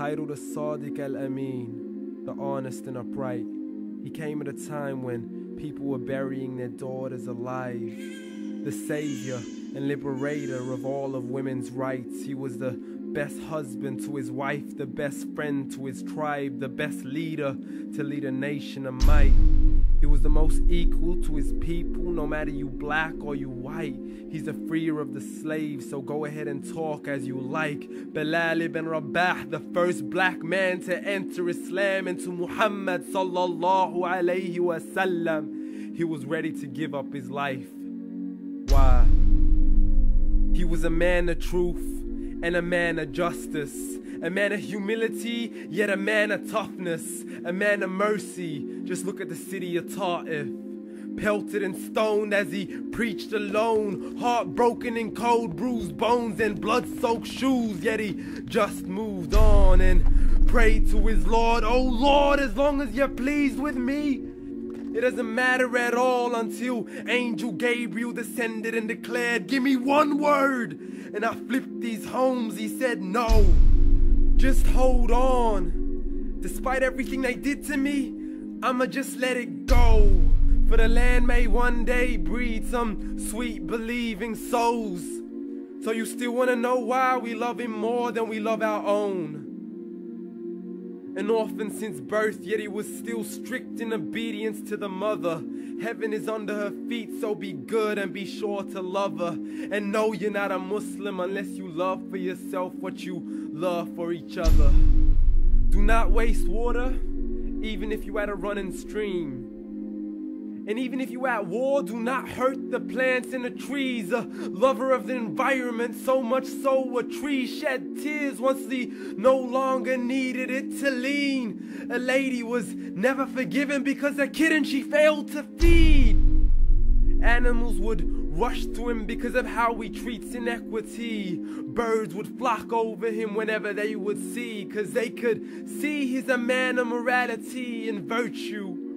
Titled as Sadiq al Amin, the honest and upright. He came at a time when people were burying their daughters alive. The savior and liberator of all of women's rights. He was the best husband to his wife, the best friend to his tribe, the best leader to lead a nation of might. He was the most equal to his people, no matter you black or you white. He's the freer of the slaves, so go ahead and talk as you like. Bilal ibn Rabah, the first black man to enter Islam into Muhammad sallallahu alayhi wasallam. He was ready to give up his life. Why? He was a man of truth and a man of justice, a man of humility, yet a man of toughness, a man of mercy. Just look at the city of Ta'if. Pelted and stoned as he preached alone, heartbroken and cold, bruised bones and blood soaked shoes. Yet he just moved on and prayed to his Lord, Oh Lord, as long as you're pleased with me, it doesn't matter at all until Angel Gabriel descended and declared, Give me one word. And I flipped these homes. He said, No, just hold on. Despite everything they did to me, I'ma just let it go. For the land may one day breed some sweet believing souls. So you still wanna know why we love him more than we love our own? An orphan since birth, yet he was still strict in obedience to the mother. Heaven is under her feet, so be good and be sure to love her. And know you're not a Muslim unless you love for yourself what you love for each other. Do not waste water, even if you had a running stream. And even if you at war, do not hurt the plants and the trees. A lover of the environment, so much so a tree shed tears once he no longer needed it to lean. A lady was never forgiven because a kitten she failed to feed. Animals would rush to him because of how he treats inequity. Birds would flock over him whenever they would see, cause they could see he's a man of morality and virtue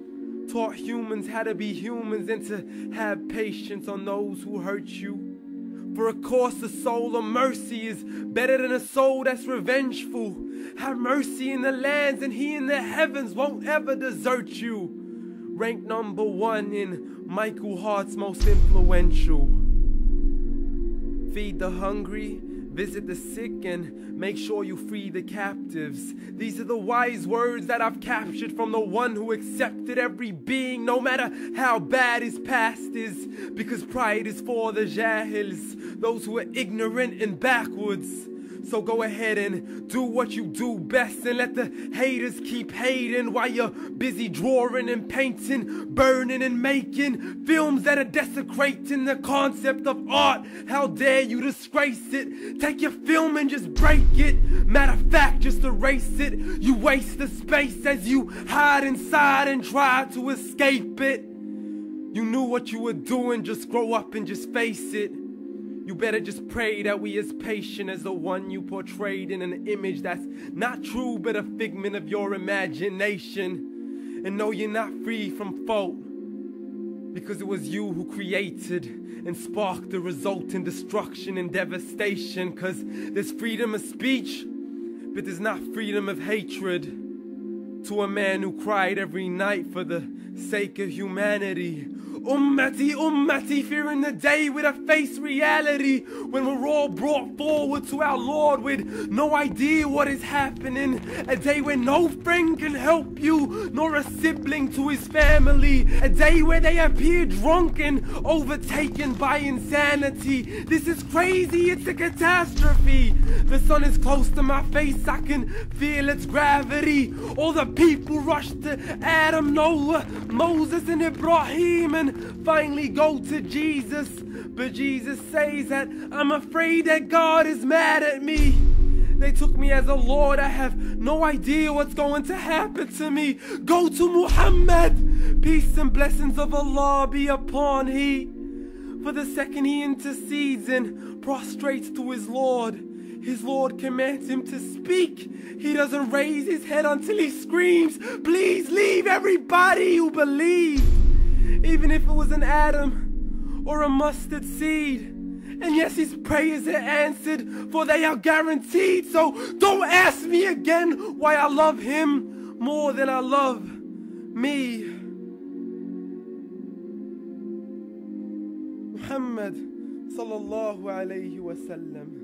taught humans how to be humans and to have patience on those who hurt you. For of course, a soul of mercy is better than a soul that's revengeful. Have mercy in the lands, and he in the heavens won't ever desert you. Ranked number one in Michael Hart's most influential. Feed the hungry, visit the sick, and make sure you free the captives. These are the wise words that I've captured from the one who accepted every being, no matter how bad his past is. Because pride is for the jahils, those who are ignorant and backwards. So go ahead and do what you do best and let the haters keep hating while you're busy drawing and painting, burning and making films that are desecrating the concept of art. How dare you disgrace it? Take your film and just break it. Matter of fact, just erase it. You waste the space as you hide inside and try to escape it. You knew what you were doing, just grow up and just face it. You better just pray that we as patient as the one you portrayed in an image that's not true but a figment of your imagination. And know you're not free from fault because it was you who created and sparked the resulting destruction and devastation. Cause there's freedom of speech, but there's not freedom of hatred. To a man who cried every night for the sake of humanity. Ummati, ummati, fearing the day with a face reality when we're all brought forward to our Lord with no idea what is happening. A day when no friend can help you, nor a sibling to his family. A day where they appear drunken, overtaken by insanity. This is crazy, it's a catastrophe. The sun is close to my face, I can feel its gravity. All the people rush to Adam, Noah, Moses, and Ibrahim, and finally go to Jesus. But Jesus says that I'm afraid that God is mad at me. They took me as a Lord. I have no idea what's going to happen to me. Go to Muhammad. Peace and blessings of Allah be upon he. For the second he intercedes and prostrates to his Lord, his Lord commands him to speak. He doesn't raise his head until he screams, Please leave everybody who believes even if it was an atom or a mustard seed. And yes, his prayers are answered, for they are guaranteed. So don't ask me again why I love him more than I love me. Muhammad sallallahu alayhi wa sallam.